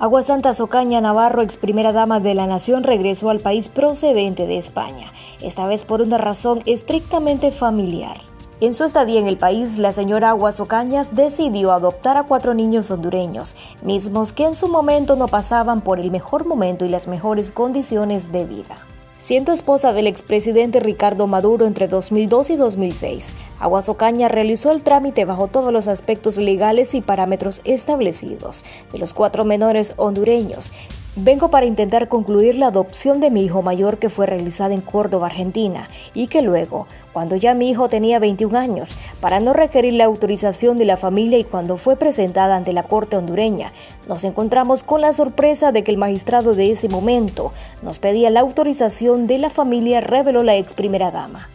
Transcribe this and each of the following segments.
Agua Santa Socaña Navarro, ex primera dama de la nación, regresó al país procedente de España, esta vez por una razón estrictamente familiar. En su estadía en el país, la señora Aguas Ocañas decidió adoptar a cuatro niños hondureños, mismos que en su momento no pasaban por el mejor momento y las mejores condiciones de vida. Siendo esposa del expresidente Ricardo Maduro entre 2002 y 2006, Aguas Ocaña realizó el trámite bajo todos los aspectos legales y parámetros establecidos de los cuatro menores hondureños, Vengo para intentar concluir la adopción de mi hijo mayor que fue realizada en Córdoba, Argentina, y que luego, cuando ya mi hijo tenía 21 años, para no requerir la autorización de la familia y cuando fue presentada ante la Corte hondureña, nos encontramos con la sorpresa de que el magistrado de ese momento nos pedía la autorización de la familia, reveló la ex primera dama.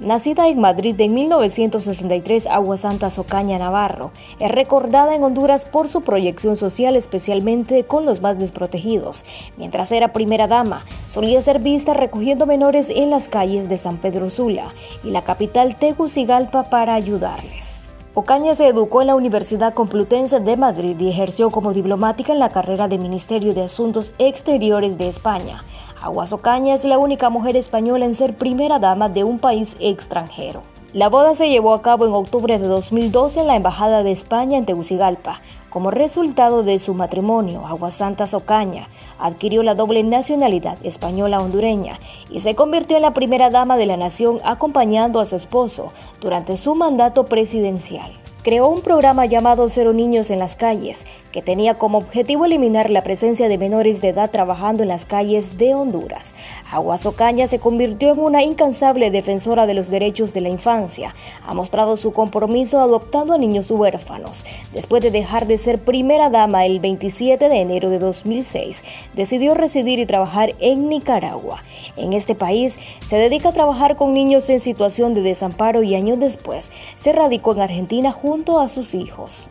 Nacida en Madrid en 1963, Agua Santa Socaña Navarro es recordada en Honduras por su proyección social, especialmente con los más desprotegidos. Mientras era primera dama, solía ser vista recogiendo menores en las calles de San Pedro Sula y la capital Tegucigalpa para ayudarles. Ocaña se educó en la Universidad Complutense de Madrid y ejerció como diplomática en la carrera de Ministerio de Asuntos Exteriores de España. Aguas Ocaña es la única mujer española en ser primera dama de un país extranjero. La boda se llevó a cabo en octubre de 2012 en la Embajada de España en Tegucigalpa. Como resultado de su matrimonio, Aguas Santas Ocaña adquirió la doble nacionalidad española-hondureña y se convirtió en la primera dama de la nación acompañando a su esposo durante su mandato presidencial creó un programa llamado Cero Niños en las Calles, que tenía como objetivo eliminar la presencia de menores de edad trabajando en las calles de Honduras. Aguas Ocaña se convirtió en una incansable defensora de los derechos de la infancia. Ha mostrado su compromiso adoptando a niños huérfanos. Después de dejar de ser primera dama el 27 de enero de 2006, decidió residir y trabajar en Nicaragua. En este país se dedica a trabajar con niños en situación de desamparo y años después se radicó en Argentina junto a sus hijos.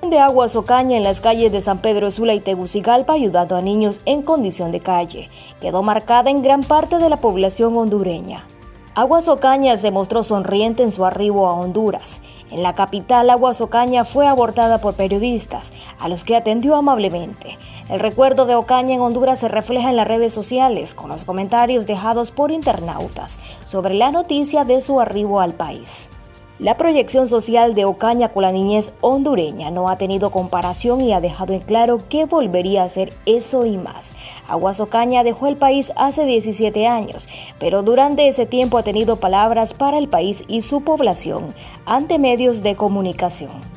De aguas o caña en las calles de San Pedro Sula y Tegucigalpa ayudando a niños en condición de calle. Quedó marcada en gran parte de la población hondureña. Aguas Ocaña se mostró sonriente en su arribo a Honduras. En la capital, Aguas Ocaña fue abortada por periodistas, a los que atendió amablemente. El recuerdo de Ocaña en Honduras se refleja en las redes sociales, con los comentarios dejados por internautas sobre la noticia de su arribo al país. La proyección social de Ocaña con la niñez hondureña no ha tenido comparación y ha dejado en claro que volvería a hacer eso y más. Aguas Ocaña dejó el país hace 17 años, pero durante ese tiempo ha tenido palabras para el país y su población ante medios de comunicación.